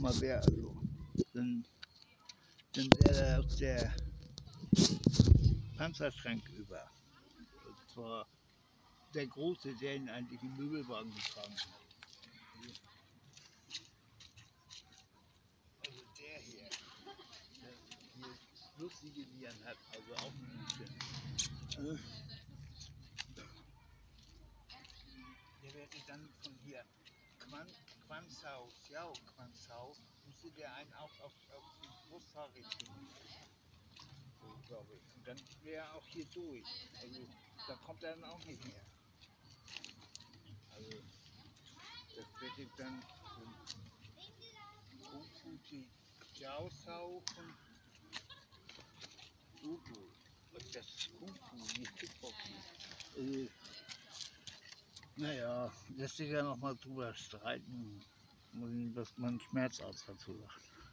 mal wer, also. Dann, dann wäre auch der Panzerschrank über. Und zwar der große, der ihn eigentlich im Möbelwagen getragen hat. Also der hier, der hier lustige Viren hat, also auch ein bisschen. Der wäre dann von hier Quan, Quanzhou, Xiao Quanzhou, müsste der einen auch auf, auf die Brusthaare kriegen. So, glaube ich. Und dann wäre er auch hier durch. Also da kommt er dann auch nicht mehr. Also das wird dann Kung Fu Ji Jiao Sao von Ugu. Und das Kung Fu, nicht Kickboxen. Äh, naja, lässt sich ja noch mal drüber streiten, was man Schmerzarzt dazu sagt.